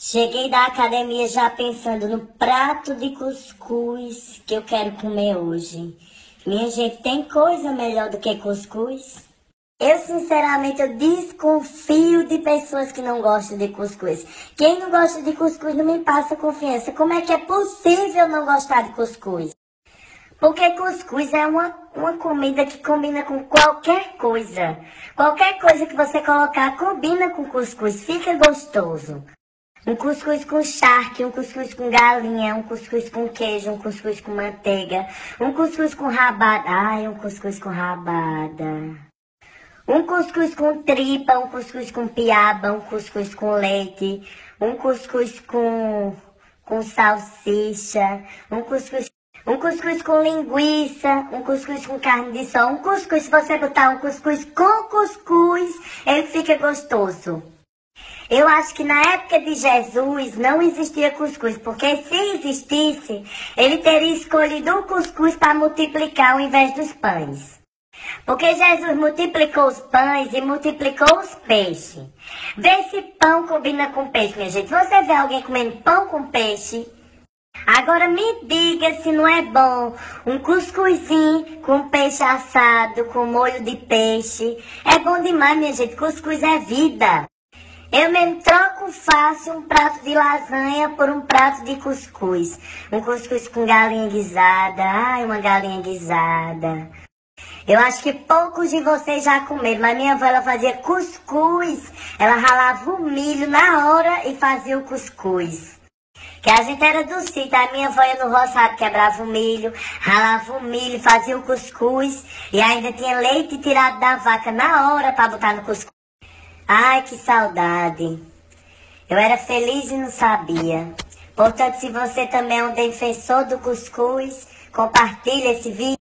Cheguei da academia já pensando no prato de cuscuz que eu quero comer hoje. Minha gente, tem coisa melhor do que cuscuz? Eu, sinceramente, eu desconfio de pessoas que não gostam de cuscuz. Quem não gosta de cuscuz não me passa confiança. Como é que é possível não gostar de cuscuz? Porque cuscuz é uma, uma comida que combina com qualquer coisa. Qualquer coisa que você colocar combina com cuscuz, fica gostoso. Um cuscuz com charque, um cuscuz com galinha, um cuscuz com queijo, um cuscuz com manteiga, um cuscuz com rabada. Ai, um cuscuz com rabada. Um cuscuz com tripa, um cuscuz com piaba, um cuscuz com leite, um cuscuz com, com salsicha, um cuscuz um cuscuz com linguiça, um cuscuz com carne de sol, um cuscuz, se você botar um cuscuz com cuscuz, ele fica gostoso. Eu acho que na época de Jesus não existia cuscuz, porque se existisse, ele teria escolhido o cuscuz para multiplicar ao invés dos pães. Porque Jesus multiplicou os pães e multiplicou os peixes. Vê se pão combina com peixe, minha gente. Você vê alguém comendo pão com peixe? Agora me diga se não é bom um cuscuzinho com peixe assado, com molho de peixe. É bom demais, minha gente. Cuscuz é vida. Eu mesmo troco fácil um prato de lasanha por um prato de cuscuz. Um cuscuz com galinha guisada. Ai, uma galinha guisada. Eu acho que poucos de vocês já comeram, mas minha avó ela fazia cuscuz. Ela ralava o milho na hora e fazia o cuscuz. Que a gente era do sítio, a minha avó ia no roçado, quebrava o milho, ralava o milho, fazia o cuscuz e ainda tinha leite tirado da vaca na hora para botar no cuscuz. Ai, que saudade. Eu era feliz e não sabia. Portanto, se você também é um defensor do cuscuz, compartilhe esse vídeo.